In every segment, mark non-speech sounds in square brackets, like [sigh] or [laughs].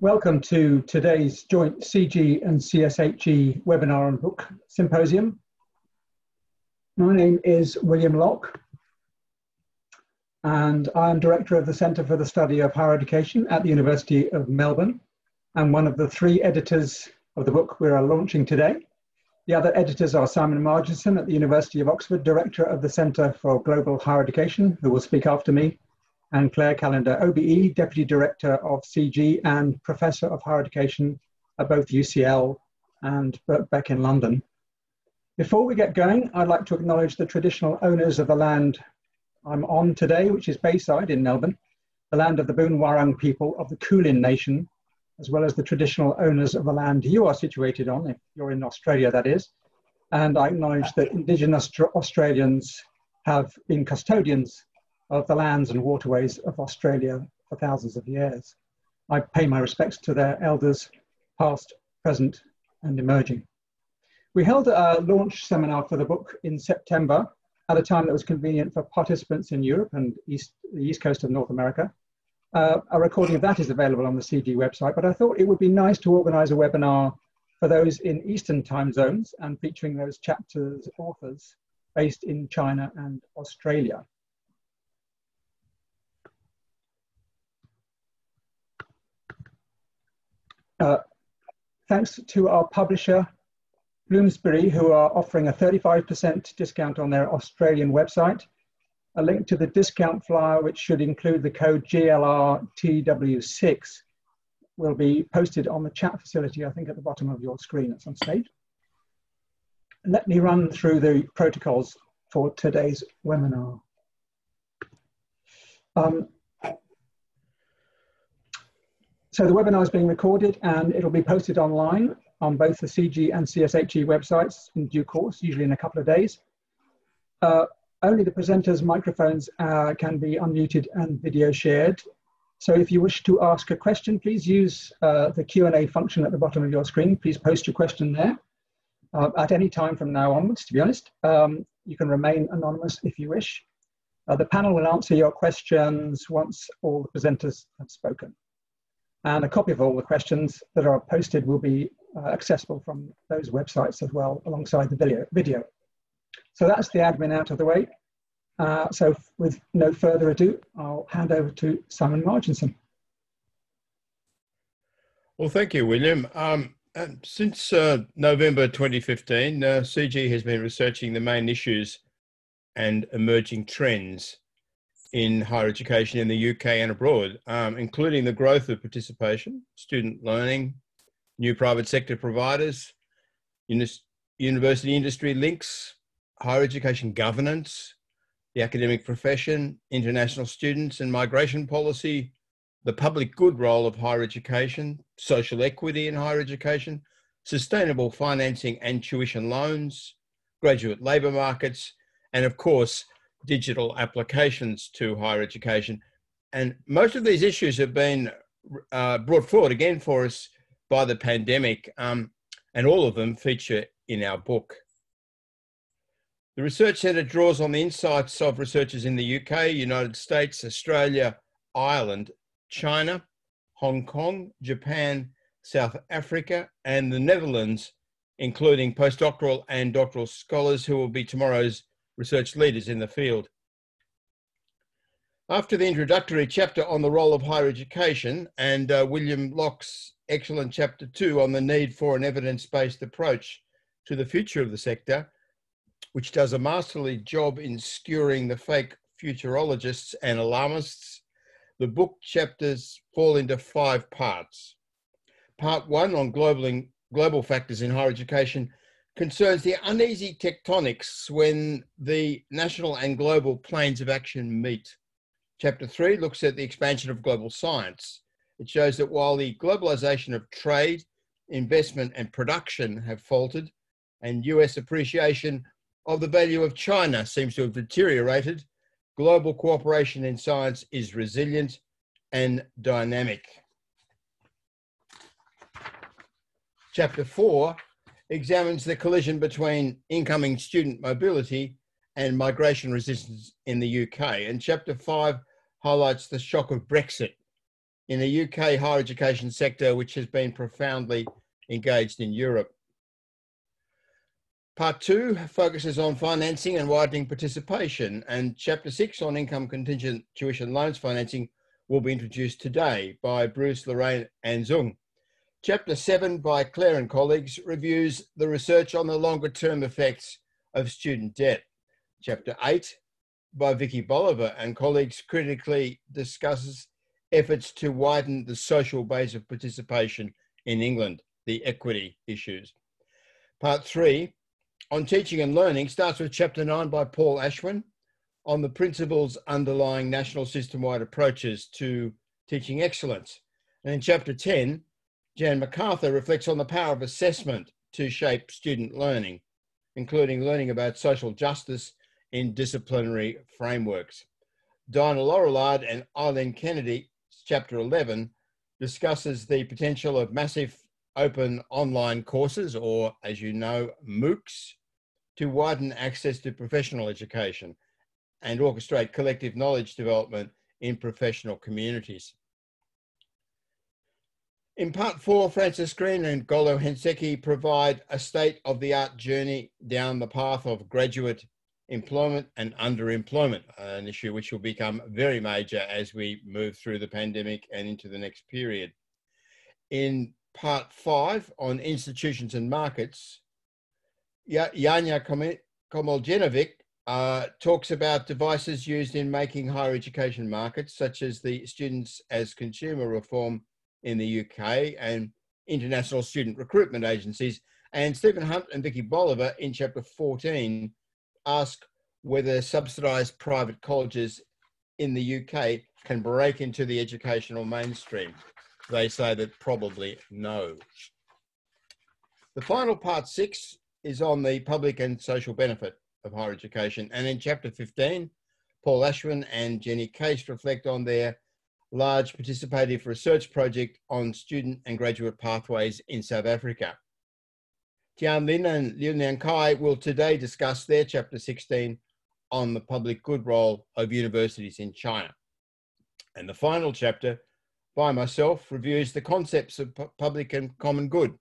Welcome to today's joint CG and CSHE webinar and book symposium. My name is William Locke and I am Director of the Centre for the Study of Higher Education at the University of Melbourne and one of the three editors of the book we are launching today. The other editors are Simon Marginson at the University of Oxford, Director of the Centre for Global Higher Education, who will speak after me, and Claire Callender, OBE, Deputy Director of CG and Professor of Higher Education at both UCL and Birkbeck in London. Before we get going, I'd like to acknowledge the traditional owners of the land I'm on today, which is Bayside in Melbourne, the land of the Boonwurrung people of the Kulin Nation, as well as the traditional owners of the land you are situated on, if you're in Australia, that is. And I acknowledge that Indigenous Australians have been custodians of the lands and waterways of Australia for thousands of years. I pay my respects to their elders, past, present, and emerging. We held a launch seminar for the book in September at a time that was convenient for participants in Europe and east, the east coast of North America. Uh, a recording of that is available on the CD website, but I thought it would be nice to organize a webinar for those in Eastern time zones and featuring those chapters authors based in China and Australia. Uh, thanks to our publisher, Bloomsbury, who are offering a 35% discount on their Australian website. A link to the discount flyer, which should include the code GLRTW6, will be posted on the chat facility, I think at the bottom of your screen at some stage. Let me run through the protocols for today's webinar. Um, so the webinar is being recorded and it'll be posted online on both the CG and CSHE websites in due course, usually in a couple of days. Uh, only the presenters' microphones uh, can be unmuted and video shared. So if you wish to ask a question, please use uh, the Q&A function at the bottom of your screen. Please post your question there uh, at any time from now onwards, to be honest. Um, you can remain anonymous if you wish. Uh, the panel will answer your questions once all the presenters have spoken. And a copy of all the questions that are posted will be uh, accessible from those websites as well alongside the video. video. So that's the admin out of the way. Uh, so with no further ado, I'll hand over to Simon Marginson. Well, thank you, William. Um, since uh, November 2015, uh, CG has been researching the main issues and emerging trends in higher education in the UK and abroad, um, including the growth of participation, student learning, new private sector providers, university industry links, higher education governance, the academic profession, international students and migration policy, the public good role of higher education, social equity in higher education, sustainable financing and tuition loans, graduate labour markets, and of course, digital applications to higher education. And most of these issues have been uh, brought forward again for us by the pandemic, um, and all of them feature in our book. The Research Centre draws on the insights of researchers in the UK, United States, Australia, Ireland, China, Hong Kong, Japan, South Africa, and the Netherlands, including postdoctoral and doctoral scholars who will be tomorrow's research leaders in the field. After the introductory chapter on the role of higher education and uh, William Locke's excellent chapter two on the need for an evidence-based approach to the future of the sector, which does a masterly job in skewering the fake futurologists and alarmists, the book chapters fall into five parts. Part one on global, global factors in higher education concerns the uneasy tectonics when the national and global planes of action meet. Chapter three looks at the expansion of global science. It shows that while the globalization of trade, investment, and production have faltered, and US appreciation of the value of China seems to have deteriorated, global cooperation in science is resilient and dynamic. Chapter four examines the collision between incoming student mobility and migration resistance in the UK. And chapter five highlights the shock of Brexit in the UK higher education sector which has been profoundly engaged in Europe. Part two focuses on financing and widening participation, and chapter six on income contingent tuition loans financing will be introduced today by Bruce, Lorraine, and Dung. Chapter seven by Claire and colleagues reviews the research on the longer term effects of student debt. Chapter eight by Vikki Boliver and colleagues critically discusses efforts to widen the social base of participation in England, the equity issues. Part three on teaching and learning starts with chapter nine by Paul Ashwin on the principles underlying national system wide approaches to teaching excellence. And in chapter 10, Jan McArthur reflects on the power of assessment to shape student learning, including learning about social justice in disciplinary frameworks. Diana Laurillard and Eileen Kennedy, chapter 11, discusses the potential of massive open online courses, or as you know, MOOCs, to widen access to professional education and orchestrate collective knowledge development in professional communities. In part four, Francis Green and Golo Henseke provide a state of the art journey down the path of graduate employment and underemployment, an issue which will become very major as we move through the pandemic and into the next period. In part five on institutions and markets, Janja Komljenovic uh, talks about devices used in making higher education markets, such as the Students as Consumer Reform in the UK and international student recruitment agencies. And Stephen Hunt and Vikki Boliver in chapter 14 ask whether subsidised private colleges in the UK can break into the educational mainstream. They say that probably no. The final part six is on the public and social benefit of higher education. And in chapter 15, Paul Ashwin and Jenny Case reflect on their large participative research project on student and graduate pathways in South Africa. Tian Lin and Liu Nian Cai will today discuss their chapter 16 on the public good role of universities in China. And the final chapter by myself reviews the concepts of public and common good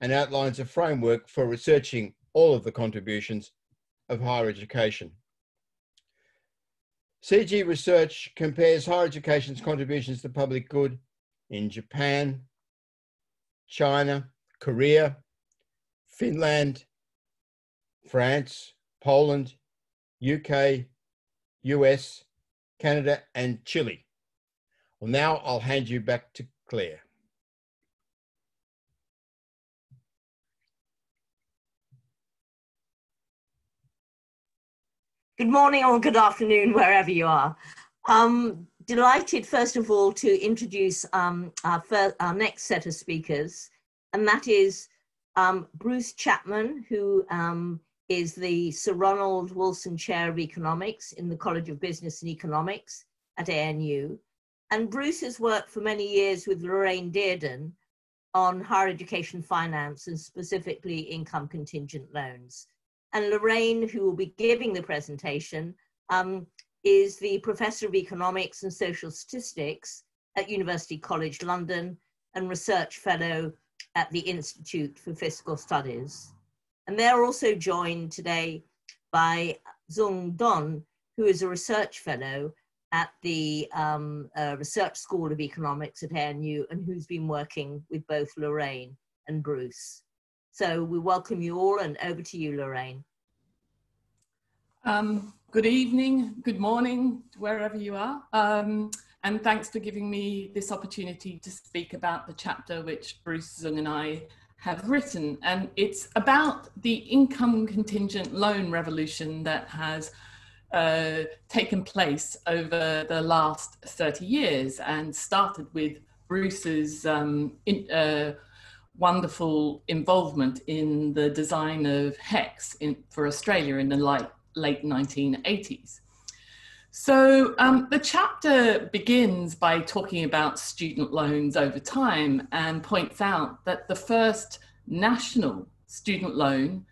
and outlines a framework for researching all of the contributions of higher education. CG Research compares higher education's contributions to public good in Japan, China, Korea, Finland, France, Poland, UK, US, Canada, and Chile. Well, now I'll hand you back to Claire. Good morning or good afternoon, wherever you are. Um, delighted, first of all, to introduce um, our, first, our, next set of speakers, and that is um, Bruce Chapman, who um, is the Sir Ronald Wilson Chair of Economics in the College of Business and Economics at ANU. And Bruce has worked for many years with Lorraine Dearden on higher education finance and specifically income contingent loans. And Lorraine, who will be giving the presentation, um, is the Professor of Economics and Social Statistics at University College London and Research Fellow at the Institute for Fiscal Studies. And they're also joined today by Dung Doan, who is a research fellow at the um, uh, Research School of Economics at ANU and who's been working with both Lorraine and Bruce. So we welcome you all and over to you, Lorraine. Um, good evening, good morning, wherever you are. Um, and thanks for giving me this opportunity to speak about the chapter which Bruce Dung and I have written. And it's about the income contingent loan revolution that has uh, taken place over the last 30 years and started with Bruce's um, in, uh, wonderful involvement in the design of HECS in, for Australia in the late, late 1980s. So um, the chapter begins by talking about student loans over time and points out that the first national student loan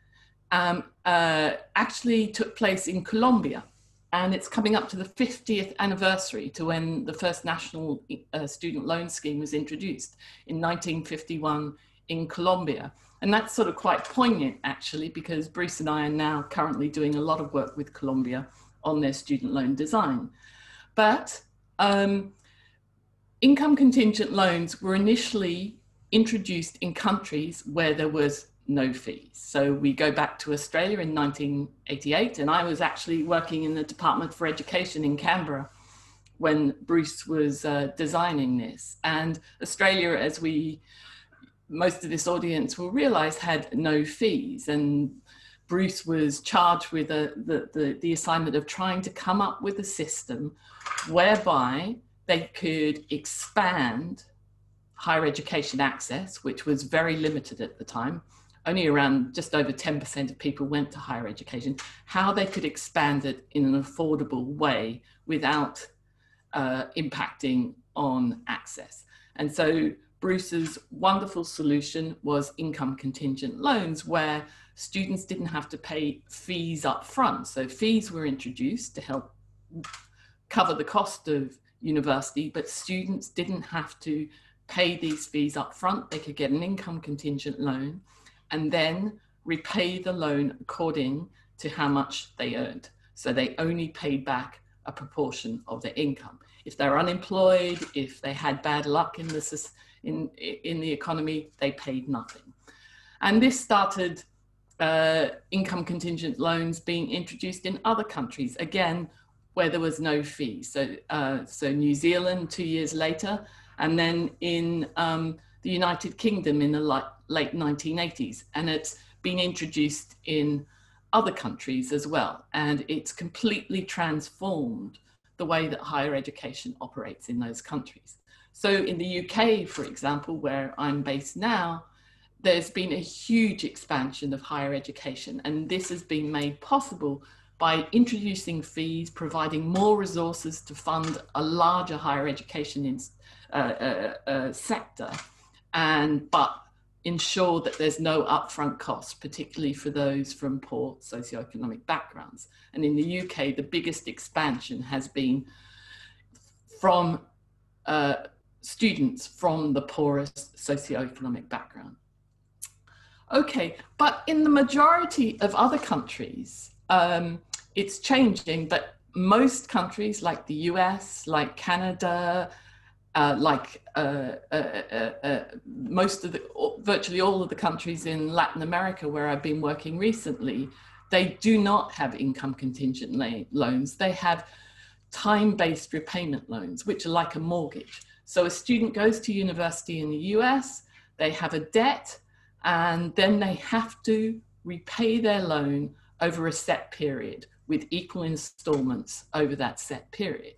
um, uh, actually took place in Colombia and it's coming up to the 50th anniversary to when the first national uh, student loan scheme was introduced in 1951 in Colombia. And that's sort of quite poignant actually, because Bruce and I are now currently doing a lot of work with Colombia on their student loan design. But um, income contingent loans were initially introduced in countries where there was no fees. So we go back to Australia in 1988, and I was actually working in the Department for Education in Canberra when Bruce was uh, designing this. And Australia, as we most of this audience will realize, had no fees. And Bruce was charged with a, the, the, the assignment of trying to come up with a system whereby they could expand higher education access, which was very limited at the time. Only around just over 10% of people went to higher education, how they could expand it in an affordable way without uh, impacting on access. And so Bruce's wonderful solution was income contingent loans, where students didn't have to pay fees up front. So fees were introduced to help cover the cost of university, but students didn't have to pay these fees up front. They could get an income contingent loan and then repay the loan according to how much they earned. So they only paid back a proportion of their income. If they're unemployed, if they had bad luck in the, in, in the economy, they paid nothing. And this started uh, income contingent loans being introduced in other countries, again, where there was no fee. So, uh, so New Zealand two years later, and then in um, the United Kingdom in the late 1980s. And it's been introduced in other countries as well. And it's completely transformed the way that higher education operates in those countries. So in the UK, for example, where I'm based now, there's been a huge expansion of higher education. And this has been made possible by introducing fees, providing more resources to fund a larger higher education in, uh, uh, uh, sector, and but ensure that there's no upfront costs, particularly for those from poor socioeconomic backgrounds. And in the UK, the biggest expansion has been from uh, students from the poorest socioeconomic background. Okay, but in the majority of other countries, um, it's changing, but most countries like the US, like Canada, uh, like uh, uh, uh, uh most of the, virtually all of the countries in Latin America where I've been working recently, they do not have income contingent loans. They have time-based repayment loans, which are like a mortgage. So a student goes to university in the US, they have a debt, and then they have to repay their loan over a set period with equal installments over that set period.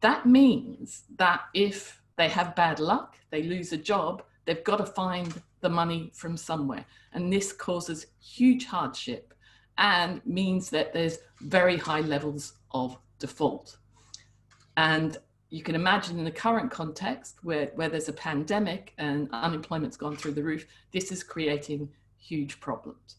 That means that if they have bad luck, they lose a job, they've got to find the money from somewhere. And this causes huge hardship and means that there's very high levels of default. And you can imagine in the current context where, where there's a pandemic and unemployment's gone through the roof, this is creating huge problems.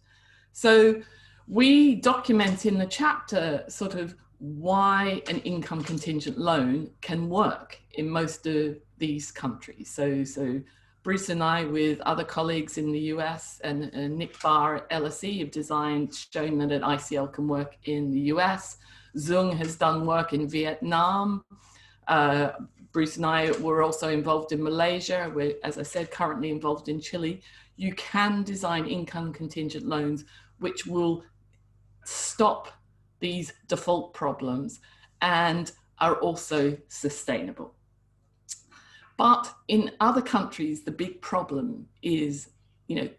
So we document in the chapter sort of why an income contingent loan can work in most of these countries. So, so Bruce and I, with other colleagues in the US and, and Nick Barr at LSE, have designed, shown that an ICL can work in the US. Dung has done work in Vietnam. Uh, Bruce and I were also involved in Malaysia. We're, as I said, currently involved in Chile. You can design income contingent loans which will stop these default problems and are also sustainable. But in other countries, the big problem is, you know,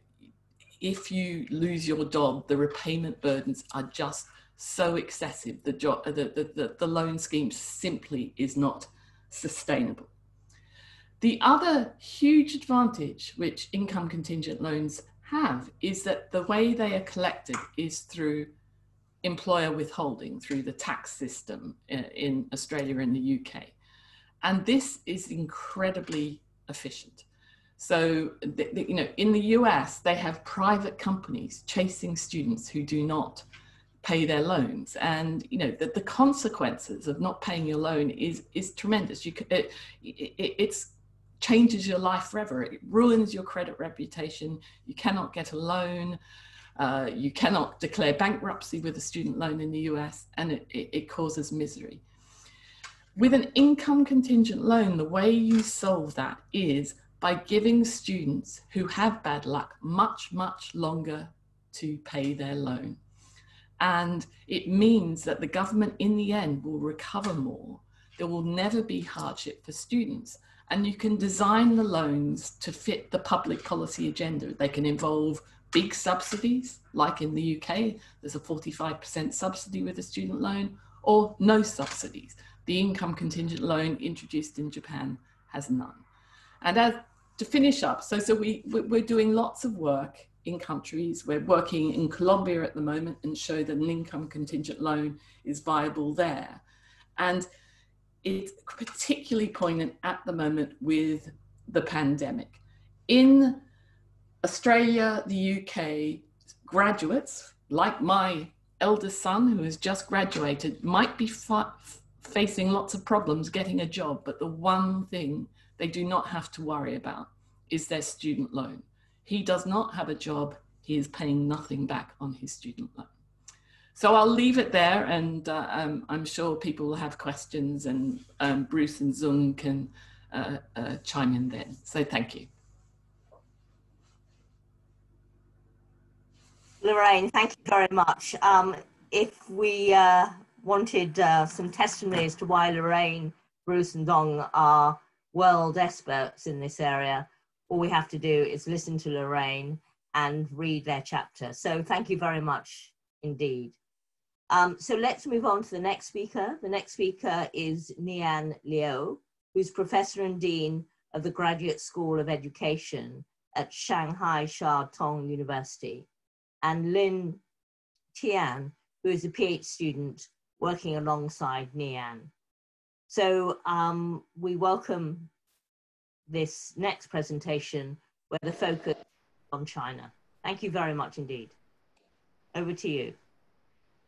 if you lose your job, the repayment burdens are just so excessive. The, job, uh, the, the, the, the loan scheme simply is not sustainable. The other huge advantage which income contingent loans have is that the way they are collected is through employer withholding through the tax system uh, in Australia and the UK. And this is incredibly efficient. So, you know, in the US, they have private companies chasing students who do not pay their loans. And you know that the consequences of not paying your loan is is tremendous. You it, it it's changes your life forever. It ruins your credit reputation. You cannot get a loan. Uh, you cannot declare bankruptcy with a student loan in the us and it, it, it causes misery. With an income contingent loan the way you solve that is by giving students who have bad luck much much longer to pay their loan and it means that the government in the end will recover more. There will never be hardship for students. And you can design the loans to fit the public policy agenda. They can involve big subsidies, like in the UK, there's a 45% subsidy with a student loan, or no subsidies. The income contingent loan introduced in Japan has none. And as, to finish up, so, so we, we're doing lots of work in countries. We're working in Colombia at the moment and show that an income contingent loan is viable there. And it's particularly poignant at the moment with the pandemic. In Australia, the UK, graduates like my eldest son, who has just graduated, might be facing lots of problems getting a job, but the one thing they do not have to worry about is their student loan. He does not have a job. He is paying nothing back on his student loan. So I'll leave it there, and uh, um, I'm sure people will have questions, and um, Bruce and Dung can uh, uh, chime in then. So thank you. Lorraine, thank you very much. Um, if we uh, wanted uh, some testimony as to why Lorraine, Bruce, and Dong are world experts in this area, all we have to do is listen to Lorraine and read their chapter. So thank you very much indeed. Um, so let's move on to the next speaker. The next speaker is Nian Liu, who's Professor and Dean of the Graduate School of Education at Shanghai Jiao Tong University, and Lin Tian, who is a PhD student working alongside Nian. So um, we welcome this next presentation where the focus on China. Thank you very much indeed. Over to you.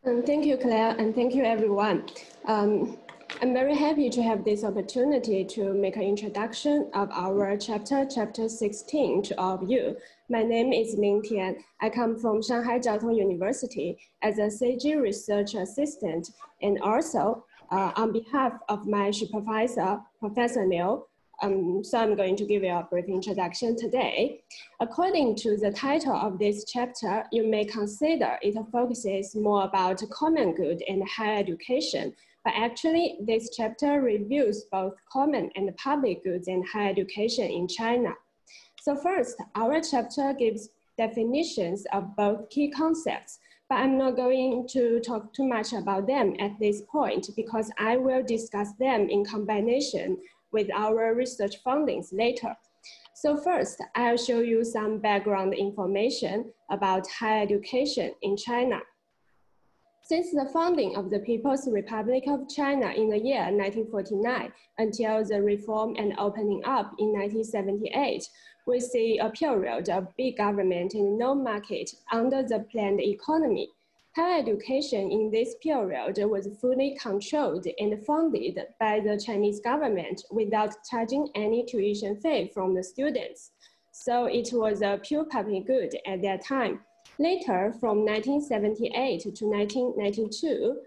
Um, thank you, Claire, and thank you, everyone. Um, I'm very happy to have this opportunity to make an introduction of our chapter, chapter 16, to all of you. My name is Lin Tian. I come from Shanghai Jiao Tong University as a CG research assistant and also uh, on behalf of my supervisor, Professor Liu, um, so I'm going to give you a brief introduction today. According to the title of this chapter, you may consider it focuses more about common good and higher education, but actually this chapter reviews both common and public goods and higher education in China. So first, our chapter gives definitions of both key concepts, but I'm not going to talk too much about them at this point because I will discuss them in combination with our research findings later. So first, I'll show you some background information about higher education in China. Since the founding of the People's Republic of China in the year 1949 until the reform and opening up in 1978, we see a period of big government and no market under the planned economy Higher education in this period was fully controlled and funded by the Chinese government without charging any tuition fee from the students. So it was a pure public good at that time. Later, from 1978 to 1992,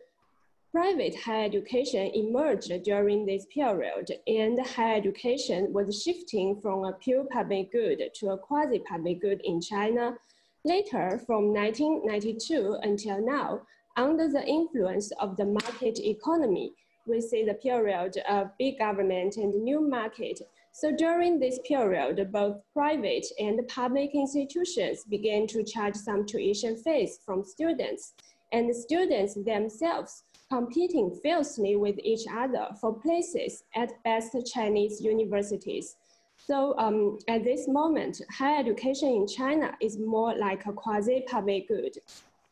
private higher education emerged during this period, and higher education was shifting from a pure public good to a quasi-public good in China Later, from 1992 until now, under the influence of the market economy, we see the period of big government and new market. So during this period, both private and public institutions began to charge some tuition fees from students, and the students themselves competing fiercely with each other for places at best Chinese universities. So um, at this moment, higher education in China is more like a quasi-public good.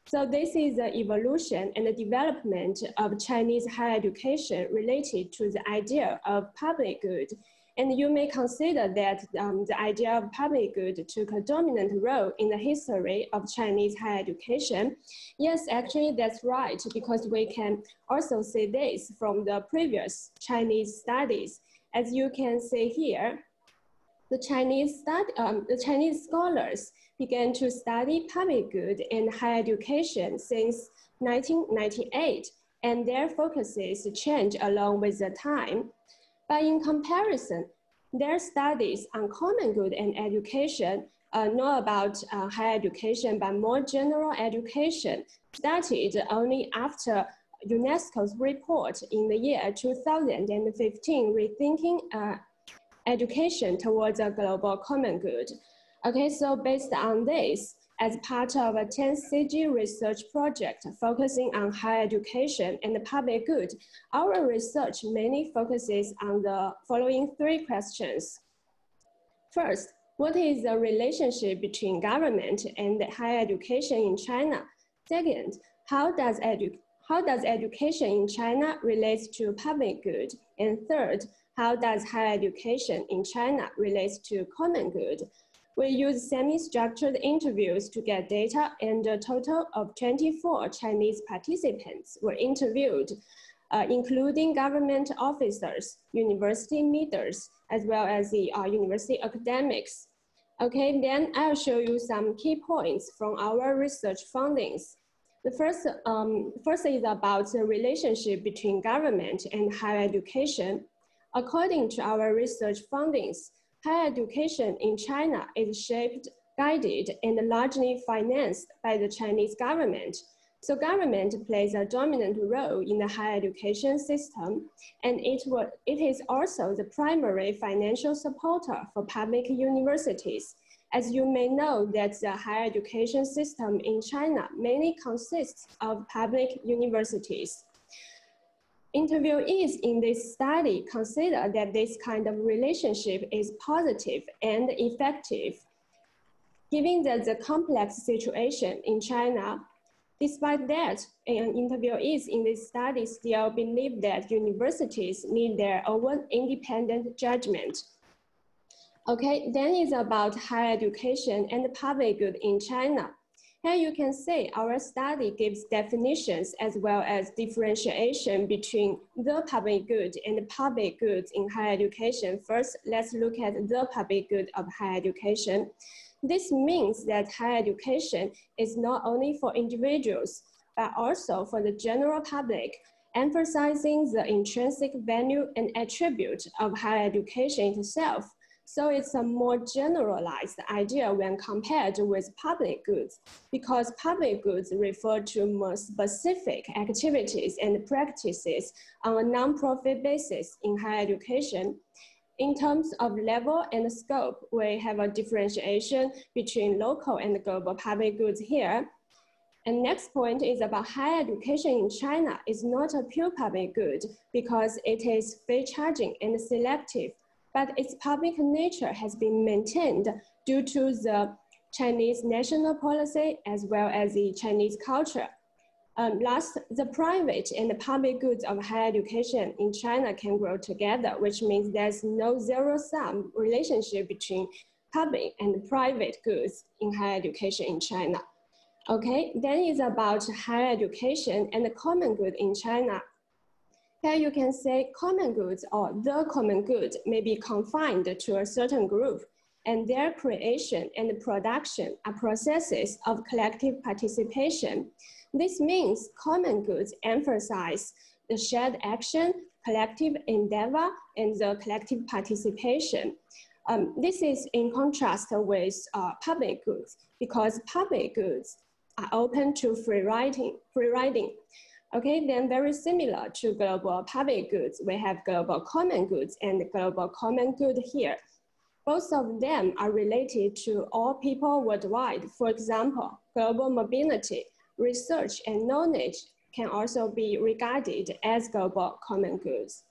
So this is the evolution and the development of Chinese higher education related to the idea of public good. And you may consider that um, the idea of public good took a dominant role in the history of Chinese higher education. Yes, actually, that's right, because we can also see this from the previous Chinese studies. As you can see here, the Chinese, stud, um, the Chinese scholars began to study public good and higher education since 1998, and their focuses change along with the time. But in comparison, their studies on common good and education, uh, not about uh, higher education, but more general education, started only after UNESCO's report in the year 2015, Rethinking uh, education towards a global common good. Okay, so based on this, as part of a 10CG research project focusing on higher education and the public good, our research mainly focuses on the following three questions. First, what is the relationship between government and higher education in China? Second, how does, edu how does education in China relate to public good? And third, how does higher education in China relate to common good? We use semi-structured interviews to get data and a total of 24 Chinese participants were interviewed, uh, including government officers, university leaders, as well as the uh, university academics. Okay, then I'll show you some key points from our research findings. The first, um, first is about the relationship between government and higher education. According to our research findings, higher education in China is shaped, guided, and largely financed by the Chinese government. So government plays a dominant role in the higher education system, and it, will, it is also the primary financial supporter for public universities as you may know that the higher education system in China mainly consists of public universities. Interviewees in this study consider that this kind of relationship is positive and effective. Given that the complex situation in China, despite that, interviewees in this study still believe that universities need their own independent judgment Okay, then it's about higher education and public good in China. Here you can see our study gives definitions as well as differentiation between the public good and the public goods in higher education. First, let's look at the public good of higher education. This means that higher education is not only for individuals, but also for the general public, emphasizing the intrinsic value and attribute of higher education itself so it's a more generalized idea when compared with public goods, because public goods refer to more specific activities and practices on a non-profit basis in higher education. In terms of level and scope, we have a differentiation between local and global public goods here. And next point is about higher education in China is not a pure public good because it is free charging and selective but its public nature has been maintained due to the Chinese national policy as well as the Chinese culture. Um, last, the private and the public goods of higher education in China can grow together, which means there's no zero-sum relationship between public and private goods in higher education in China. Okay, then it's about higher education and the common good in China here you can say common goods or the common good may be confined to a certain group and their creation and production are processes of collective participation. This means common goods emphasize the shared action, collective endeavor, and the collective participation. Um, this is in contrast with uh, public goods because public goods are open to free. Free riding. Okay, then very similar to global public goods, we have global common goods and global common good here. Both of them are related to all people worldwide. For example, global mobility, research, and knowledge can also be regarded as global common goods.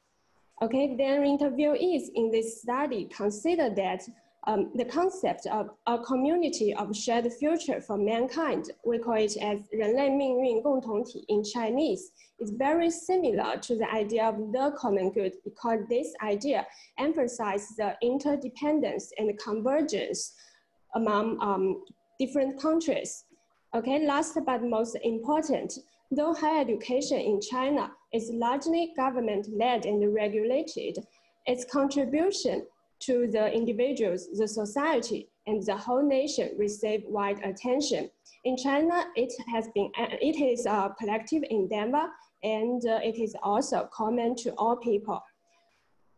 Okay, then interviewees in this study consider that um, the concept of a community of shared future for mankind, we call it as 人类命运共同体 in Chinese, is very similar to the idea of the common good because this idea emphasizes the interdependence and convergence among um, different countries. Okay, last but most important, though higher education in China is largely government-led and regulated, its contribution to the individuals, the society, and the whole nation receive wide attention. In China, it has been, it is a collective endeavor and uh, it is also common to all people.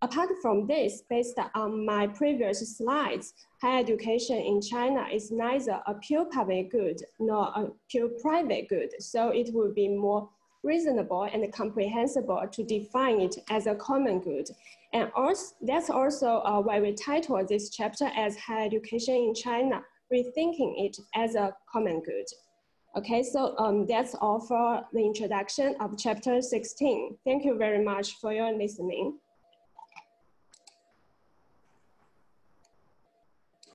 Apart from this, based on my previous slides, higher education in China is neither a pure public good nor a pure private good, so it would be more reasonable and comprehensible to define it as a common good. And also, that's also uh, why we title this chapter as Higher Education in China, rethinking it as a common good. Okay, so um, that's all for the introduction of chapter 16. Thank you very much for your listening.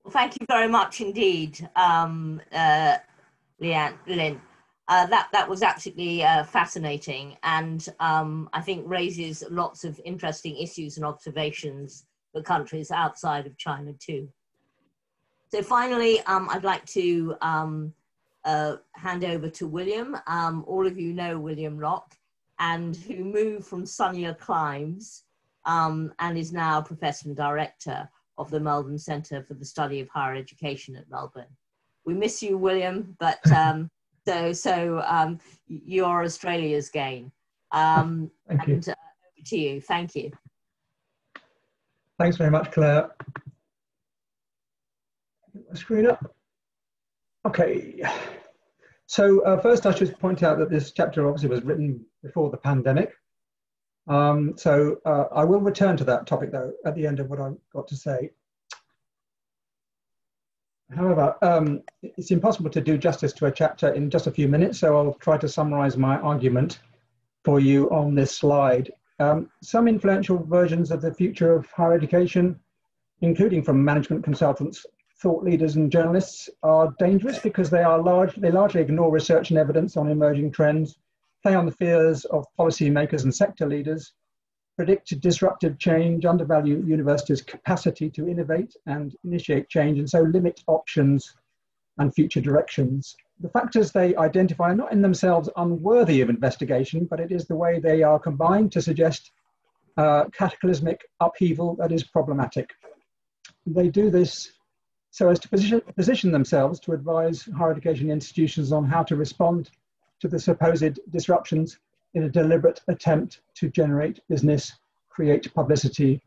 thank you very much indeed, um, uh, Leanne, Lin uh, that that was absolutely uh, fascinating, and um, I think raises lots of interesting issues and observations for countries outside of China too. So finally, um, I'd like to um, uh, hand over to William. Um, all of you know William Locke, and who moved from sunnier climes um, and is now professor and director of the Melbourne Centre for the Study of Higher Education at Melbourne. We miss you, William, but um, so, so um, you're Australia's gain. Um, Thank and, you. Uh, to you. Thank you. Thanks very much, Claire. Screen up. Okay. So uh, first, I should point out that this chapter obviously was written before the pandemic. Um, so uh, I will return to that topic though at the end of what I've got to say. However, um, it's impossible to do justice to a chapter in just a few minutes, so I'll try to summarize my argument for you on this slide. Um, some influential versions of the future of higher education, including from management consultants, thought leaders and journalists, are dangerous because they, are large, they largely ignore research and evidence on emerging trends, play on the fears of policymakers and sector leaders, predict disruptive change, undervalue universities' capacity to innovate and initiate change, and so limit options and future directions. The factors they identify are not in themselves unworthy of investigation, but it is the way they are combined to suggest uh, cataclysmic upheaval that is problematic. They do this so as to position, position themselves to advise higher education institutions on how to respond to the supposed disruptions in a deliberate attempt to generate business, create publicity,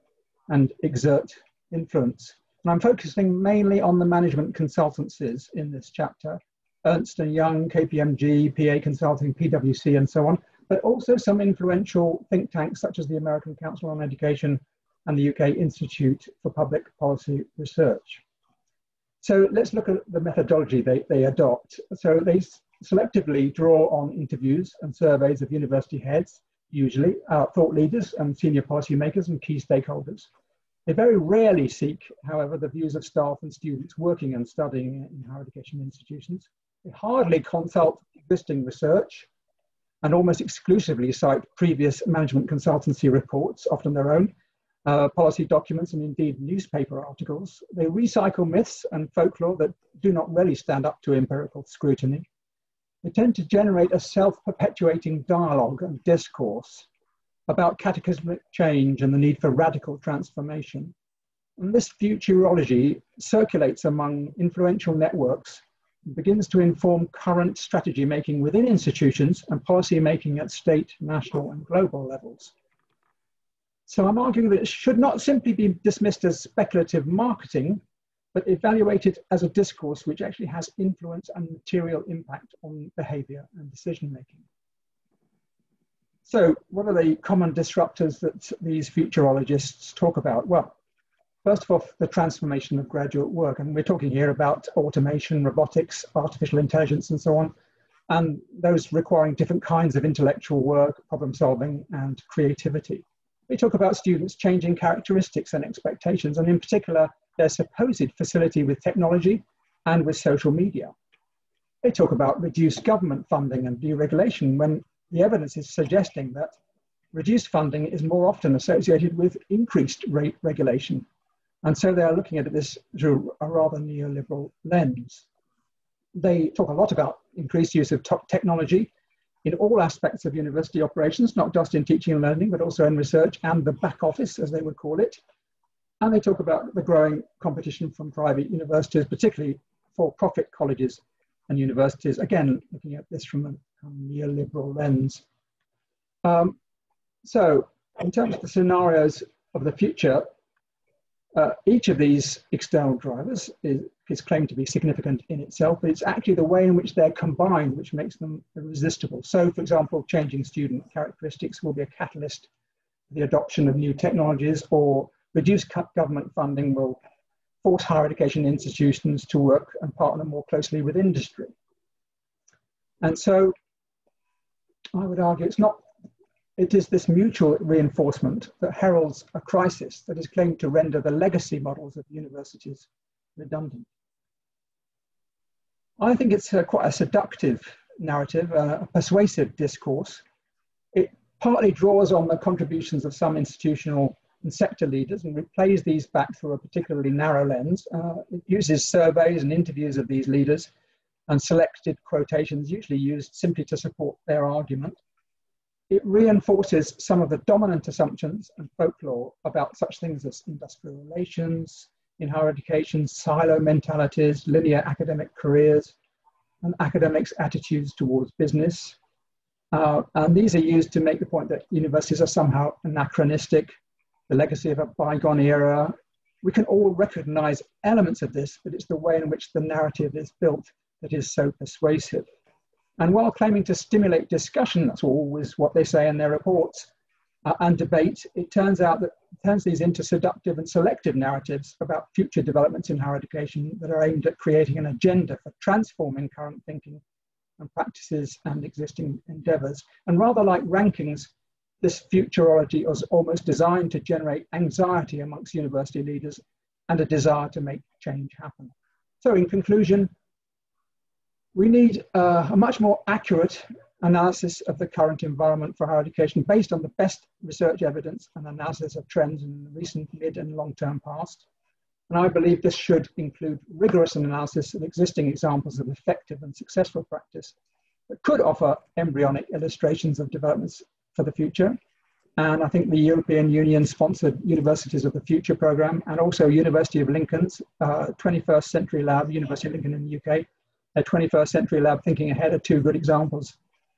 and exert influence. And I'm focusing mainly on the management consultancies in this chapter, Ernst & Young, KPMG, PA Consulting, PwC, and so on, but also some influential think tanks such as the American Council on Education and the UK Institute for Public Policy Research. So let's look at the methodology they, they adopt. So they selectively draw on interviews and surveys of university heads, usually uh, thought leaders and senior policymakers and key stakeholders. They very rarely seek, however, the views of staff and students working and studying in higher education institutions. They hardly consult existing research and almost exclusively cite previous management consultancy reports, often their own, uh, policy documents, and indeed newspaper articles. They recycle myths and folklore that do not really stand up to empirical scrutiny. They tend to generate a self-perpetuating dialogue and discourse about cataclysmic change and the need for radical transformation. And this futurology circulates among influential networks and begins to inform current strategy making within institutions and policy making at state, national, and global levels. So I'm arguing that it should not simply be dismissed as speculative marketing, but evaluated as a discourse which actually has influence and material impact on behavior and decision making. So what are the common disruptors that these futurologists talk about? Well, first of all, the transformation of graduate work. And we're talking here about automation, robotics, artificial intelligence, and so on. And those requiring different kinds of intellectual work, problem solving, and creativity. We talk about students changing characteristics and expectations, and in particular, their supposed facility with technology and with social media. They talk about reduced government funding and deregulation when the evidence is suggesting that reduced funding is more often associated with increased rate regulation. And so they are looking at this through a rather neoliberal lens. They talk a lot about increased use of technology in all aspects of university operations, not just in teaching and learning, but also in research and the back office, as they would call it. And they talk about the growing competition from private universities, particularly for profit colleges and universities, again, looking at this from a, neoliberal lens. Um, so, in terms of the scenarios of the future, uh, each of these external drivers is, is, claimed to be significant in itself, but it's actually the way in which they're combined which makes them irresistible. So, for example, changing student characteristics will be a catalyst for the adoption of new technologies, or reduced government funding will force higher education institutions to work and partner more closely with industry. And so I would argue it's not it is this mutual reinforcement that heralds a crisis that is claimed to render the legacy models of universities redundant. I think it's a, quite a seductive narrative, a persuasive discourse. It partly draws on the contributions of some institutional and sector leaders and replays these back through a particularly narrow lens. Uh, it uses surveys and interviews of these leaders and selected quotations, usually used simply to support their argument it reinforces some of the dominant assumptions and folklore about such things as industrial relations, in higher education, silo mentalities, linear academic careers, and academics' attitudes towards business. Uh, and these are used to make the point that universities are somehow anachronistic, the legacy of a bygone era. We can all recognize elements of this, but it's the way in which the narrative is built that is so persuasive. And while claiming to stimulate discussion, that's always what they say in their reports, uh, and debate, it turns out that turns these into seductive and selective narratives about future developments in higher education that are aimed at creating an agenda for transforming current thinking and practices and existing endeavors. And rather like rankings, this futurology was almost designed to generate anxiety amongst university leaders and a desire to make change happen. So in conclusion, we need uh, a much more accurate analysis of the current environment for higher education based on the best research evidence and analysis of trends in the recent, mid, and long term past. And I believe this should include rigorous analysis of existing examples of effective and successful practice that could offer embryonic illustrations of developments for the future. And I think the European Union sponsored Universities of the Future program and also University of Lincoln's uh, 21st Century Lab, University of Lincoln in the UK, a 21st century lab thinking ahead are two good examples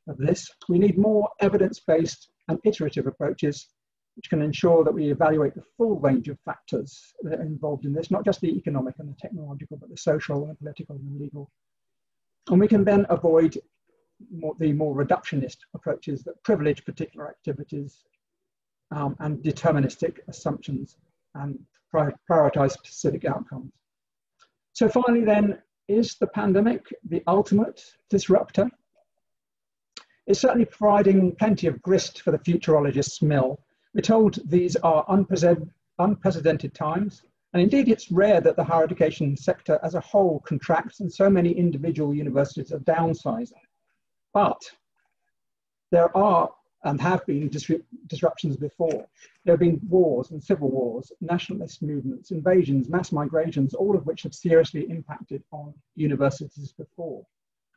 of this. We need more evidence-based and iterative approaches which can ensure that we evaluate the full range of factors that are involved in this, not just the economic and the technological, but the social and political and legal. And we can then avoid more, the more reductionist approaches that privilege particular activities um, and deterministic assumptions and prioritize specific outcomes. So finally then, is the pandemic the ultimate disruptor? It's certainly providing plenty of grist for the futurologist's mill. We're told these are unprecedented times, and indeed it's rare that the higher education sector as a whole contracts and so many individual universities are downsizing. But there are and have been disruptions before. There have been wars and civil wars, nationalist movements, invasions, mass migrations, all of which have seriously impacted on universities before.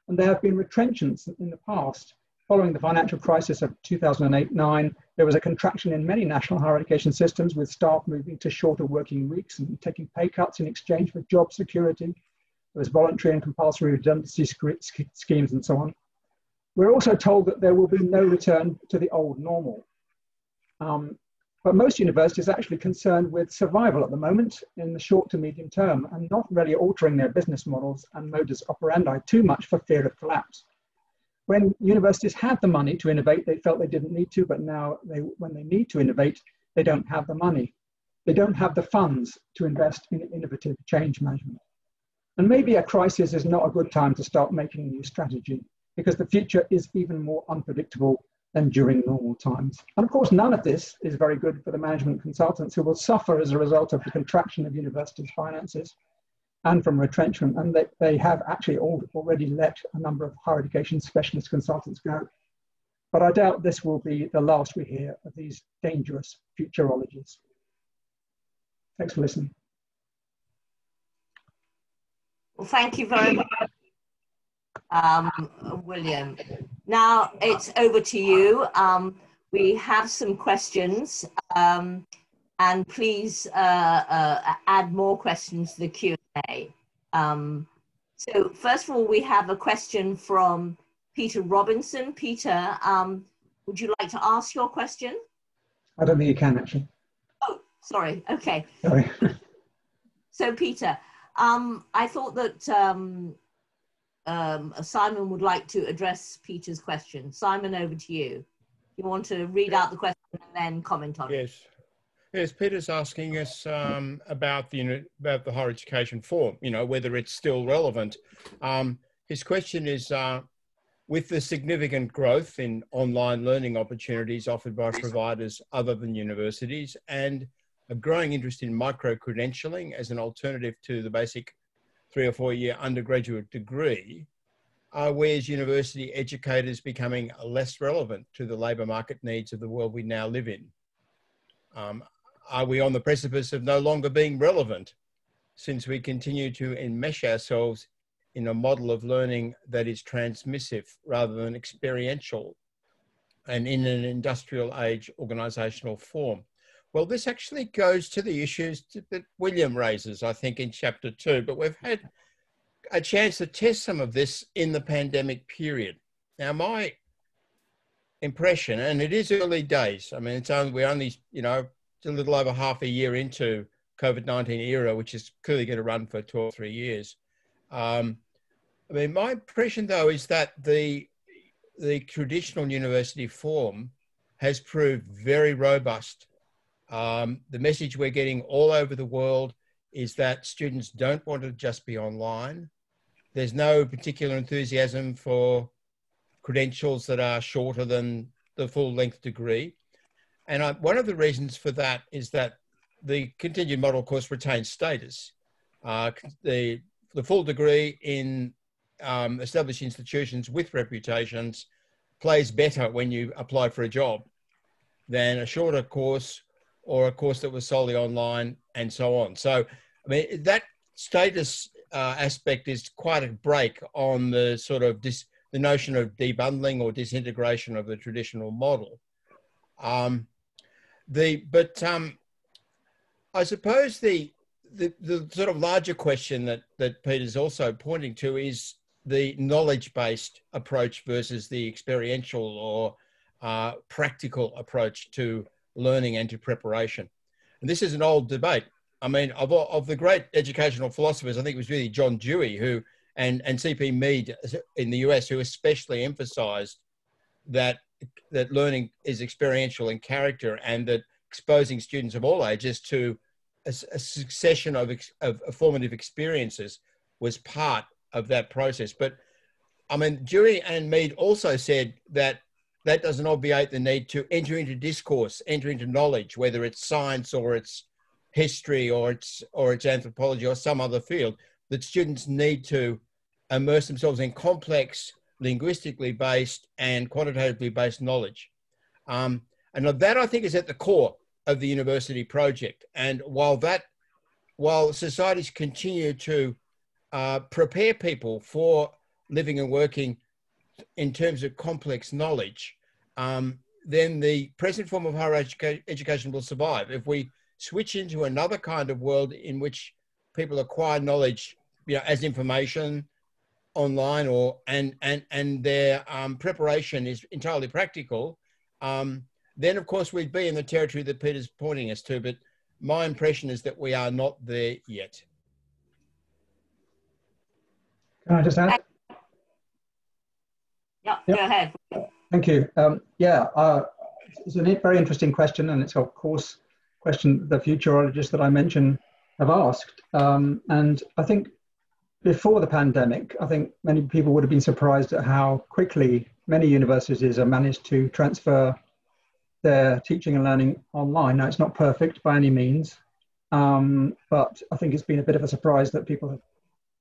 And there have been retrenchments in the past. Following the financial crisis of 2008-9, there was a contraction in many national higher education systems with staff moving to shorter working weeks and taking pay cuts in exchange for job security. There was voluntary and compulsory redundancy schemes and so on. We're also told that there will be no return to the old normal. Um, but most universities are actually concerned with survival at the moment in the short to medium term and not really altering their business models and modus operandi too much for fear of collapse. When universities had the money to innovate, they felt they didn't need to, but now they, when they need to innovate, they don't have the money. They don't have the funds to invest in innovative change management. And maybe a crisis is not a good time to start making a new strategy because the future is even more unpredictable than during normal times. And of course, none of this is very good for the management consultants who will suffer as a result of the contraction of universities' finances and from retrenchment. And they, they have actually all, already let a number of higher education specialist consultants go. But I doubt this will be the last we hear of these dangerous futurologies. Thanks for listening. Well, thank you very much, um, William. Now it's over to you. Um, we have some questions, um, and please uh, uh, add more questions to the Q&A. Um, so first of all, we have a question from Peter Robinson. Peter, um, would you like to ask your question? I don't think you can actually. Oh, sorry. Okay. Sorry. [laughs] so Peter, um, I thought that um, Simon would like to address Peter's question. Simon, over to you. You want to read out the question and then comment on yes. it? Yes. Yes, Peter's asking us um, about the about the higher education form. You know whether it's still relevant. Um, his question is: uh, with the significant growth in online learning opportunities offered by providers other than universities, and a growing interest in micro credentialing as an alternative to the basic three or four year undergraduate degree, uh, whereas university educators becoming less relevant to the labour market needs of the world we now live in? Um, are we on the precipice of no longer being relevant since we continue to enmesh ourselves in a model of learning that is transmissive rather than experiential and in an industrial age organizational form? Well, this actually goes to the issues that William raises, I think, in chapter two, but we've had a chance to test some of this in the pandemic period. Now, my impression, and it is early days, I mean, it's only, we're only, you know, a little over half a year into COVID-19 era, which is clearly going to run for two or three years. Um, I mean, my impression though is that the the traditional university form has proved very robust um, the message we're getting all over the world is that students don't want to just be online. There's no particular enthusiasm for credentials that are shorter than the full length degree. And I, one of the reasons for that is that the continued model course retains status. Uh, the, the full degree in um, established institutions with reputations plays better when you apply for a job than a shorter course or a course that was solely online and so on. So, I mean, that status uh, aspect is quite a break on the sort of dis, the notion of debundling or disintegration of the traditional model. Um, the but um, I suppose the, the the sort of larger question that that Peter's also pointing to is the knowledge-based approach versus the experiential or uh, practical approach to learning and to preparation. And this is an old debate. I mean, of, of the great educational philosophers, I think it was really John Dewey who, and, and C.P. Mead in the US, who especially emphasized that, that learning is experiential in character and that exposing students of all ages to a, a succession of, of, of formative experiences was part of that process. But I mean, Dewey and Mead also said that that doesn't obviate the need to enter into discourse, enter into knowledge, whether it's science or it's history or it's or it's anthropology or some other field. That students need to immerse themselves in complex, linguistically based and quantitatively based knowledge. Um, and that I think is at the core of the university project. And while that, while societies continue to uh, prepare people for living and working in terms of complex knowledge, um, then the present form of higher educa education will survive. If we switch into another kind of world in which people acquire knowledge, you know, as information online or and and and their um, preparation is entirely practical, um, then of course we'd be in the territory that Peter's pointing us to. But my impression is that we are not there yet. Can I just add? Yeah, yep. go ahead. Thank you. Um, yeah, uh, it's a very interesting question, and it's of course question the futurologists that I mentioned have asked. Um, and I think before the pandemic, I think many people would have been surprised at how quickly many universities have managed to transfer their teaching and learning online. Now, it's not perfect by any means, um, but I think it's been a bit of a surprise that people have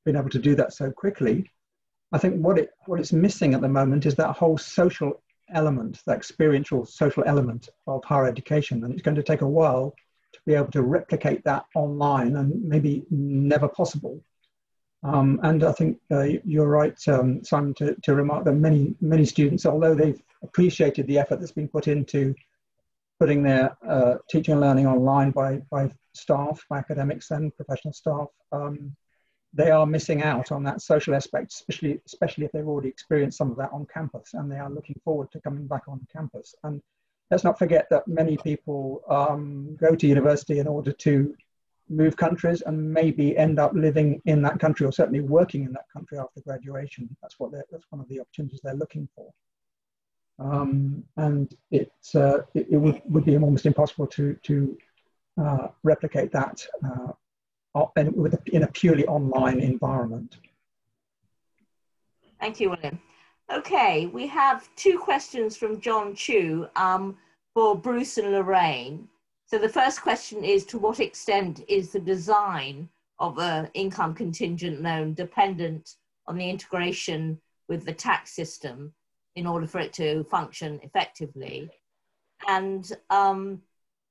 been able to do that so quickly. I think what it what it's missing at the moment is that whole social element, that experiential social element of higher education, and it's going to take a while to be able to replicate that online, and maybe never possible. Um, and I think uh, you're right, um, Simon, to, to remark that many many students, although they've appreciated the effort that's been put into putting their uh, teaching and learning online by by staff, by academics and professional staff, um, they are missing out on that social aspect, especially especially if they've already experienced some of that on campus and they are looking forward to coming back on campus. And let's not forget that many people um, go to university in order to move countries and maybe end up living in that country or certainly working in that country after graduation. That's what that's one of the opportunities they're looking for. Um, and it, uh, it, it, would, would be almost impossible to, to uh, replicate that uh, in, a purely online environment. Thank you, William. Okay, we have two questions from John Chu um, for Bruce and Lorraine. So the first question is, to what extent is the design of an income contingent loan dependent on the integration with the tax system in order for it to function effectively? And um,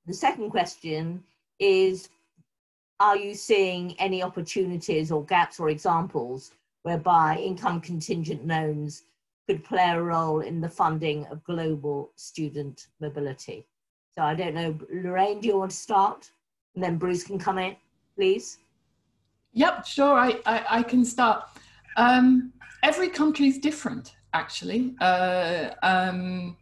the second question is are you seeing any opportunities or gaps or examples whereby income contingent loans could play a role in the funding of global student mobility? So I don't know, Lorraine, do you want to start? And then Bruce can come in, please. Yep, sure, I, I, I can start. Um, every country is different, actually. Uh, um,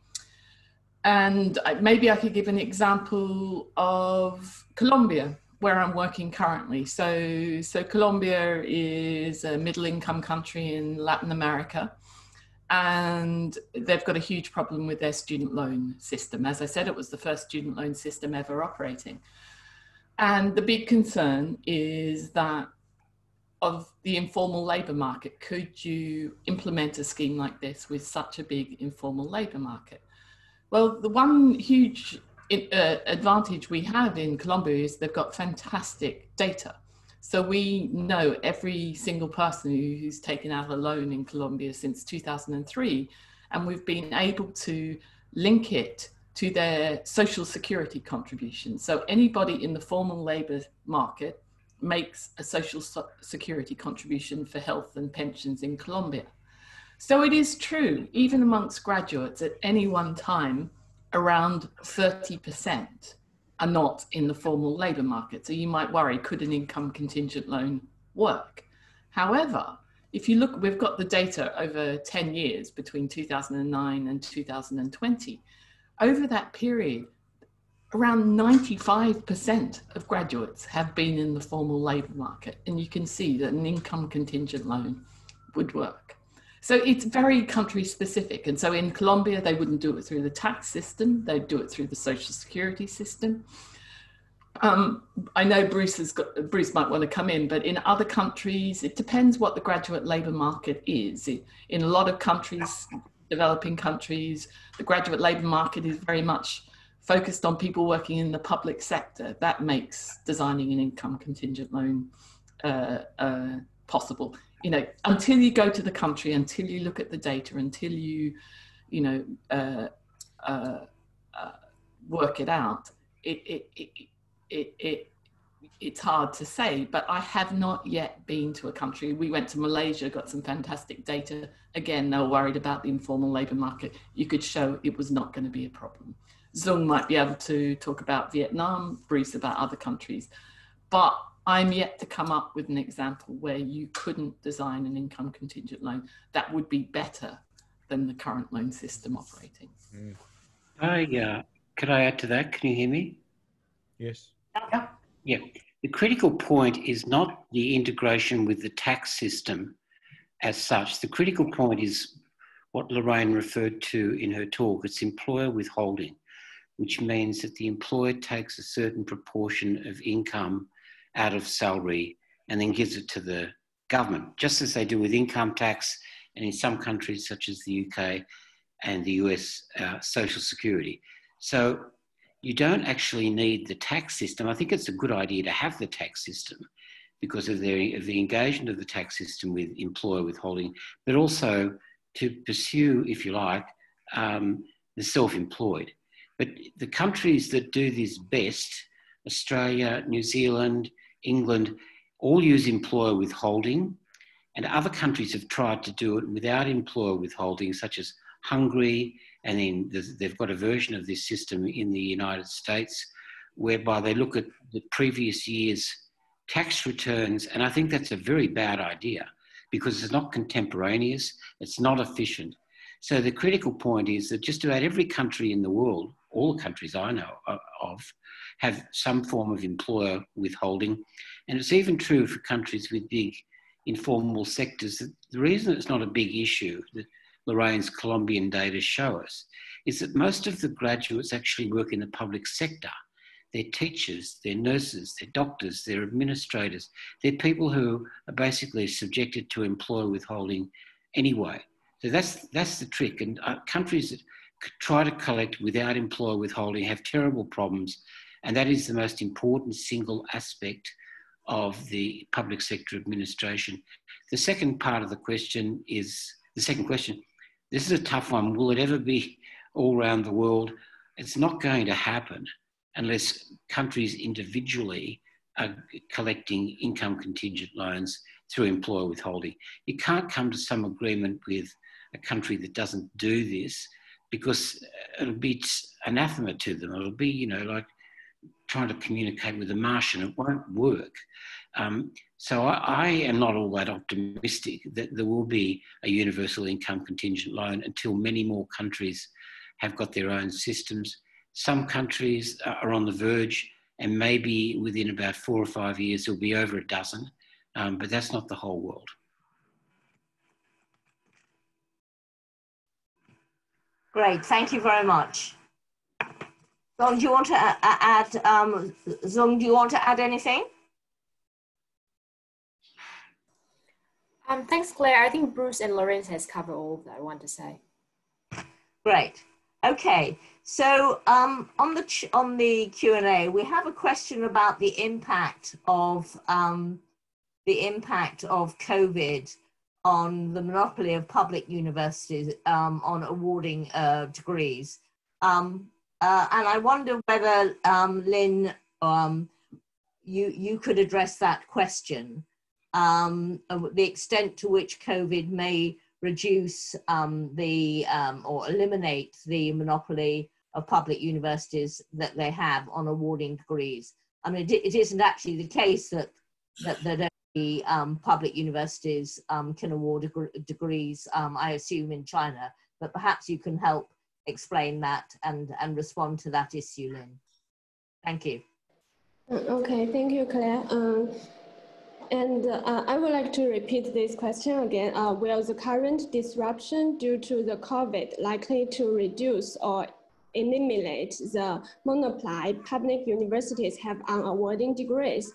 and maybe I could give an example of Colombia where I'm working currently. So, so Colombia is a middle income country in Latin America, and they've got a huge problem with their student loan system. As I said, it was the first student loan system ever operating. And the big concern is that of the informal labour market, could you implement a scheme like this with such a big informal labour market? Well, the one huge uh, advantage we have in Colombia is they've got fantastic data. So we know every single person who's taken out a loan in Colombia since 2003, and we've been able to link it to their social security contribution. So anybody in the formal labor market makes a social security contribution for health and pensions in Colombia. So it is true, even amongst graduates at any one time, around 30% are not in the formal labour market. So you might worry, could an income contingent loan work? However, if you look, we've got the data over 10 years between 2009 and 2020. Over that period, around 95% of graduates have been in the formal labour market. And you can see that an income contingent loan would work. So it's very country specific. And so in Colombia, they wouldn't do it through the tax system, they'd do it through the social security system. Um, I know Bruce has got, Bruce might want to come in, but in other countries, it depends what the graduate labour market is. In a lot of countries, developing countries, the graduate labour market is very much focused on people working in the public sector. That makes designing an income contingent loan uh, uh, possible you know, until you go to the country, until you look at the data, until you, you know, uh, uh, uh, work it out, it, it, it, it, it, it's hard to say, but I have not yet been to a country. We went to Malaysia, got some fantastic data. Again, they were worried about the informal labour market. You could show it was not going to be a problem. Dung might be able to talk about Vietnam, Bruce about other countries. But I'm yet to come up with an example where you couldn't design an income contingent loan that would be better than the current loan system operating. Mm. I, uh, could I add to that? Can you hear me? Yes. Yeah. Yeah. The critical point is not the integration with the tax system as such. The critical point is what Lorraine referred to in her talk. It's employer withholding, which means that the employer takes a certain proportion of income out of salary and then gives it to the government, just as they do with income tax. And in some countries, such as the UK, and the US uh, Social Security. So you don't actually need the tax system. I think it's a good idea to have the tax system because of the, of the engagement of the tax system with employer withholding, but also to pursue, if you like, um, the self employed. But the countries that do this best, Australia, New Zealand, England, all use employer withholding. And other countries have tried to do it without employer withholding, such as Hungary, and then they've got a version of this system in the United States, whereby they look at the previous year's tax returns. And I think that's a very bad idea because it's not contemporaneous, it's not efficient. So the critical point is that just about every country in the world, all the countries I know of, have some form of employer withholding. And it's even true for countries with big informal sectors. The reason it's not a big issue that Lorraine's Colombian data show us is that most of the graduates actually work in the public sector. They're teachers, they're nurses, they're doctors, they're administrators. They're people who are basically subjected to employer withholding anyway. So that's, that's the trick. And uh, countries that try to collect without employer withholding have terrible problems. And that is the most important single aspect of the public sector administration. The second part of the question is the second question. This is a tough one. Will it ever be all around the world? It's not going to happen unless countries individually are collecting income contingent loans through employer withholding. You can't come to some agreement with a country that doesn't do this because it'll be anathema to them. It'll be, you know, like trying to communicate with a Martian. It won't work. Um, so I, I, am not all that optimistic that there will be a universal income contingent loan until many more countries have got their own systems. Some countries are on the verge, and maybe within about four or five years, there'll be over a dozen, um, but that's not the whole world. Great, thank you very much. Dung, do you want to add, um, Dung, do you want to add anything? Um, thanks, Claire. I think Bruce and Lawrence has covered all that I want to say. Great. Okay. So um, on the on the Q and A, we have a question about the impact of um, the impact of COVID on the monopoly of public universities um, on awarding uh, degrees. Um, uh, and I wonder whether, um, Lin, um, you, you could address that question, um, the extent to which COVID may reduce um, the or eliminate the monopoly of public universities that they have on awarding degrees. I mean, it, it isn't actually the case that that, that the um, public universities um, can award degrees, um, I assume, in China, but perhaps you can help explain that and, and respond to that issue, Lin. Thank you. Uh, okay, thank you, Claire. Um, and uh, I would like to repeat this question again. Uh, will the current disruption due to the COVID likely to reduce or eliminate the monopoly public universities have on awarding degrees?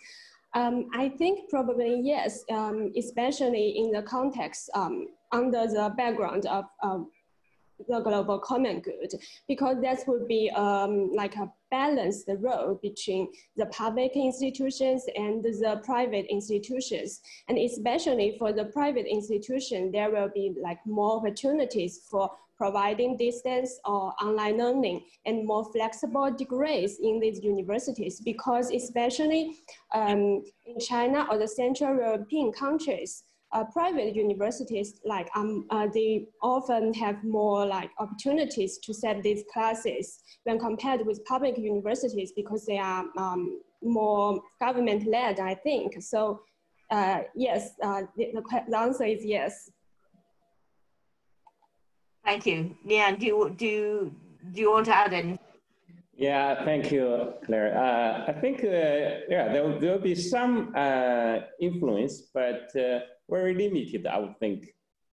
Um, I think probably yes, um, especially in the context um, under the background of the global common good, because that would be um, like a balanced role between the public institutions and the private institutions. And especially for the private institution, there will be like more opportunities for providing distance or online learning and more flexible degrees in these universities because especially um, in China or the Central European countries, uh, private universities like um, uh, they often have more like opportunities to set these classes when compared with public universities because they are um, more government led I think so uh, yes uh, the, the answer is yes Thank you. Nian, do you, do, do you want to add anything? Yeah, thank you, Claire. Uh, I think, uh, yeah, there will, there will be some uh, influence, but uh, very limited, I would think.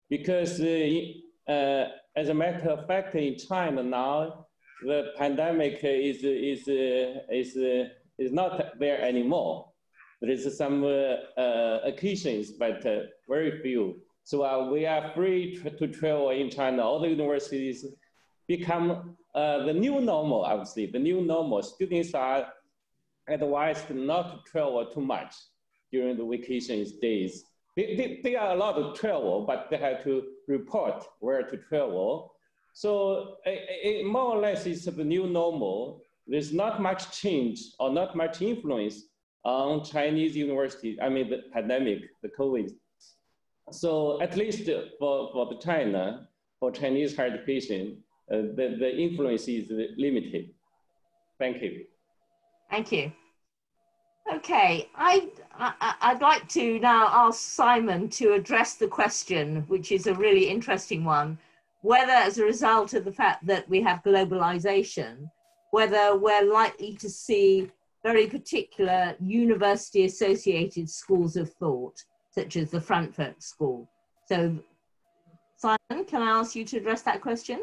Because uh, uh, as a matter of fact, in China now, the pandemic is, is, is, is not there anymore. There is some occasions, but very few. So uh, we are free to travel in China. All the universities become uh, the new normal, I would say, the new normal. Students are advised not to travel too much during the vacation days. They, they, they are allowed to travel, but they have to report where to travel. So it, it more or less it's the new normal. There's not much change or not much influence on Chinese university, I mean the pandemic, the COVID. So at least for, for the China, for Chinese higher education, uh, the, the influence is limited. Thank you. Thank you. Okay, I, I, would like to now ask Simon to address the question, which is a really interesting one, whether as a result of the fact that we have globalization, whether we're likely to see very particular university associated schools of thought, such as the Frankfurt School. So Simon, can I ask you to address that question?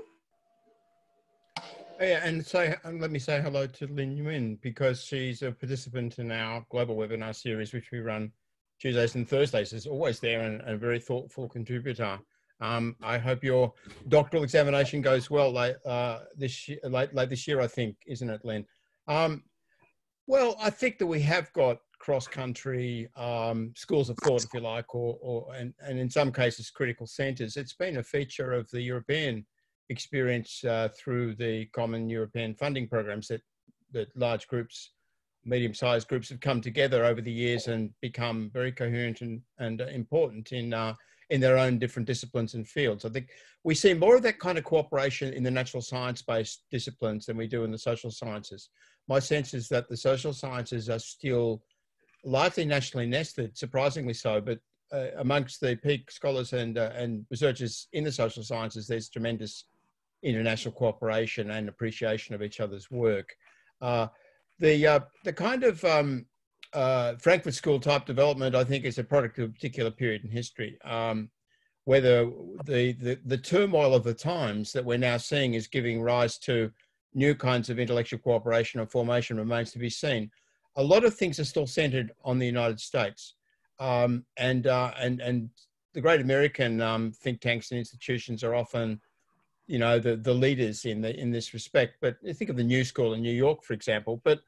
Yeah, and say and let me say hello to Lin Yuan because she's a participant in our global webinar series, which we run Tuesdays and Thursdays. Is always there and a very thoughtful contributor. Um, I hope your doctoral examination goes well late, uh, this year, late, late this year, I think, isn't it, Lin? Um, well, I think that we have got cross-country um, schools of thought, if you like, or, or and, and in some cases critical centres. It's been a feature of the European experience uh, through the common European funding programs that, that large groups, medium-sized groups have come together over the years and become very coherent and, and important in, uh, in their own different disciplines and fields. I think we see more of that kind of cooperation in the natural science-based disciplines than we do in the social sciences. My sense is that the social sciences are still largely nationally nested, surprisingly so, but uh, amongst the peak scholars and, uh, and researchers in the social sciences, there's tremendous international cooperation and appreciation of each other's work. Uh, the uh, the kind of um, uh, Frankfurt School type development, I think, is a product of a particular period in history. Um, whether the, the, the turmoil of the times that we're now seeing is giving rise to new kinds of intellectual cooperation and formation remains to be seen. A lot of things are still centered on the United States, um, and uh, and and the great American um, think tanks and institutions are often you know the the leaders in the in this respect. But think of the New School in New York, for example. But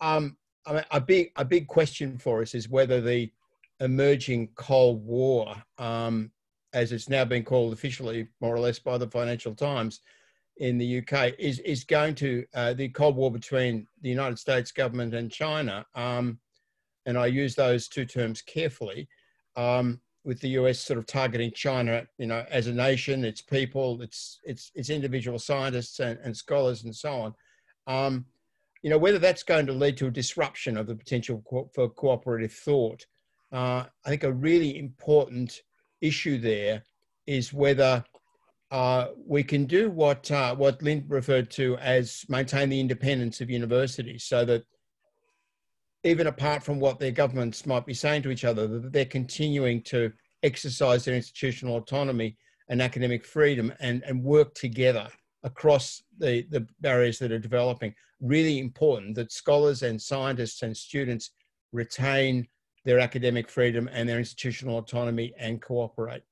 um, I mean, a big a big question for us is whether the emerging Cold War, um, as it's now been called officially, more or less by the Financial Times in the UK, is is going to uh, the Cold War between the United States government and China. Um, and I use those two terms carefully. Um, with the US sort of targeting China, you know, as a nation, its people, its its its individual scientists and, and scholars and so on. Um, you know, whether that's going to lead to a disruption of the potential co- for cooperative thought, uh, I think a really important issue there is whether uh, we can do what uh, what Lin referred to as maintain the independence of universities, so that even apart from what their governments might be saying to each other, that they're continuing to exercise their institutional autonomy and academic freedom and, and work together across the, the barriers that are developing. Really important that scholars and scientists and students retain their academic freedom and their institutional autonomy and cooperate.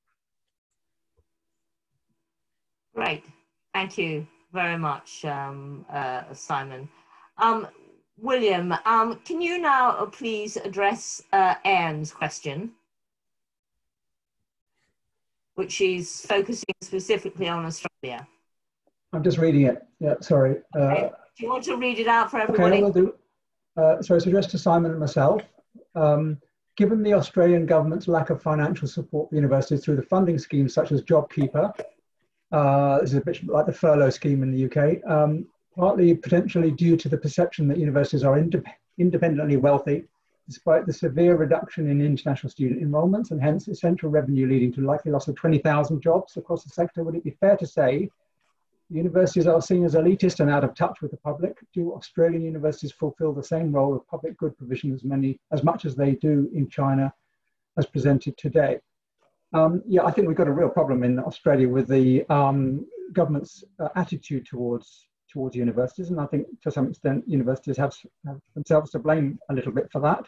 Great. Thank you very much, um, uh, Simon. Um, William, um, can you now uh, please address uh, Anne's question, which is focusing specifically on Australia? I'm just reading it. Yeah, sorry. Uh, okay. Do you want to read it out for everybody? Okay, will do. Uh, so it's addressed to Simon and myself. Um, given the Australian government's lack of financial support for universities through the funding schemes such as JobKeeper, uh, this is a bit like the furlough scheme in the UK, um, partly potentially due to the perception that universities are indep independently wealthy, despite the severe reduction in international student enrollments and hence essential revenue leading to likely loss of 20,000 jobs across the sector. Would it be fair to say universities are seen as elitist and out of touch with the public? Do Australian universities fulfill the same role of public good provision as many as much as they do in China as presented today? Um, yeah, I think we've got a real problem in Australia with the um, government's uh, attitude towards towards universities, and I think to some extent universities have, have themselves to blame a little bit for that.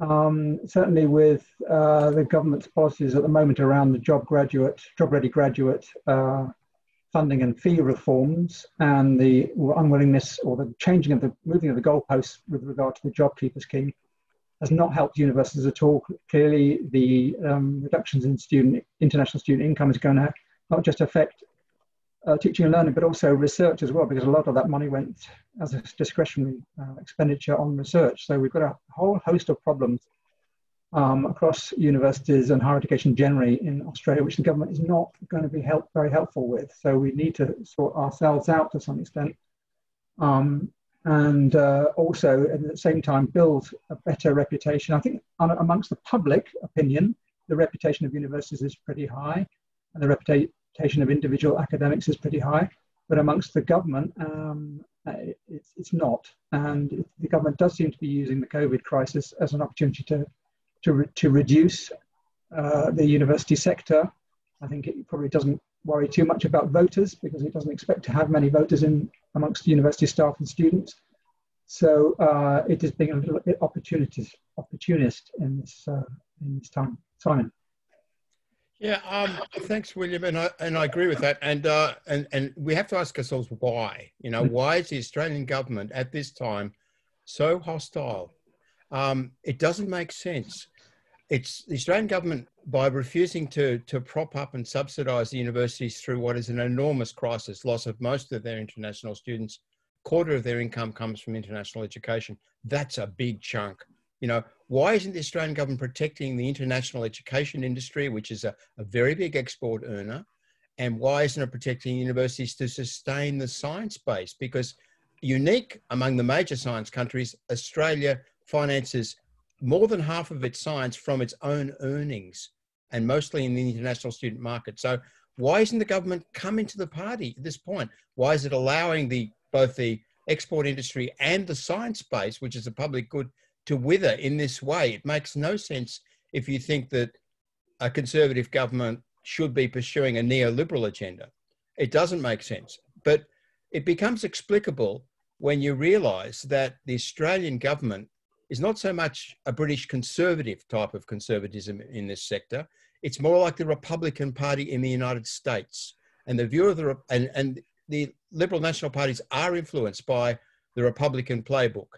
Um, certainly with uh, the government's policies at the moment around the job graduate, job ready graduate uh, funding and fee reforms and the unwillingness or the changing of the moving of the goalposts with regard to the JobKeeper scheme has not helped universities at all. Clearly, the um, reductions in student international student income is going to not just affect uh, teaching and learning, but also research as well, because a lot of that money went as a discretionary uh, expenditure on research. So we've got a whole host of problems um, across universities and higher education generally in Australia, which the government is not going to be help, very helpful with. So we need to sort ourselves out to some extent. Um, and uh, also at the same time build a better reputation. I think amongst the public opinion, the reputation of universities is pretty high, and the of individual academics is pretty high. But amongst the government, um, it's, it's not. And the government does seem to be using the COVID crisis as an opportunity to, to, re to reduce uh, the university sector. I think it probably doesn't worry too much about voters because it doesn't expect to have many voters in amongst university staff and students. So uh, it is being a little bit opportunist, opportunist in this uh, in this time. Simon. Yeah, um, thanks, William, and I and I agree with that. And uh, and and we have to ask ourselves why. You know, why is the Australian government at this time so hostile? Um, it doesn't make sense. It's the Australian government by refusing to, to prop up and subsidise the universities through what is an enormous crisis, loss of most of their international students, quarter of their income comes from international education. That's a big chunk. You know, why isn't the Australian government protecting the international education industry, which is a, a very big export earner? And why isn't it protecting universities to sustain the science base? Because unique among the major science countries, Australia finances more than half of its science from its own earnings and mostly in the international student market. So why isn't the government coming to the party at this point? Why is it allowing the both the export industry and the science base, which is a public good, to wither in this way? It makes no sense if you think that a conservative government should be pursuing a neoliberal agenda. It doesn't make sense. But it becomes explicable when you realize that the Australian government is not so much a British conservative type of conservatism in this sector. It's more like the Republican Party in the United States. And the view of the, and, and the Liberal National parties are influenced by the Republican playbook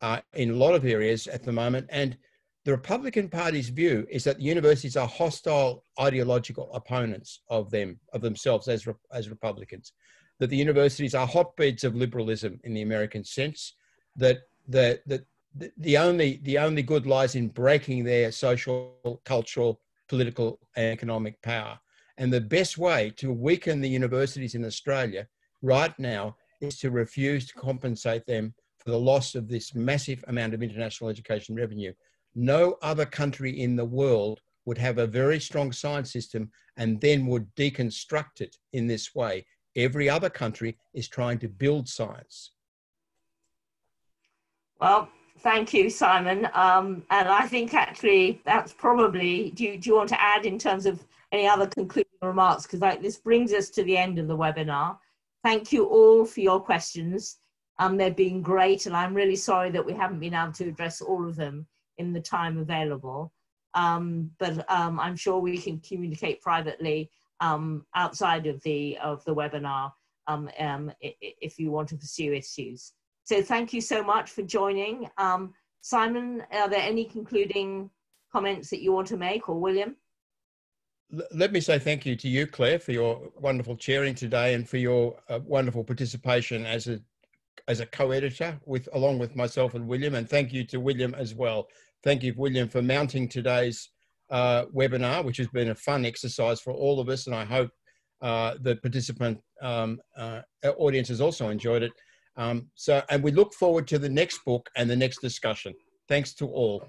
uh, in a lot of areas at the moment. And the Republican Party's view is that the universities are hostile ideological opponents of them, of themselves as, as Republicans. That the universities are hotbeds of liberalism in the American sense. That, that, that the, only the only good lies in breaking their social, cultural, political, and economic power. And the best way to weaken the universities in Australia right now is to refuse to compensate them the loss of this massive amount of international education revenue. No other country in the world would have a very strong science system and then would deconstruct it in this way. Every other country is trying to build science. Well, Thank you, Simon. Um, and I think actually that's probably, do you, do you want to add in terms of any other concluding remarks? Because like, this brings us to the end of the webinar. Thank you all for your questions. Um, they've been great, and I'm really sorry that we haven't been able to address all of them in the time available. Um, but um, I'm sure we can communicate privately um, outside of the, of the webinar um, um, if you want to pursue issues. So thank you so much for joining. Simon, are there any concluding comments that you want to make or William? Let me say thank you to you, Claire, for your wonderful chairing today and for your uh, wonderful participation as a as a co-editor with along with myself and William. And thank you to William as well. Thank you, William, for mounting today's uh, webinar, which has been a fun exercise for all of us. And I hope uh, the participant um, uh, audience has also enjoyed it. Um, so, and we look forward to the next book and the next discussion. Thanks to all.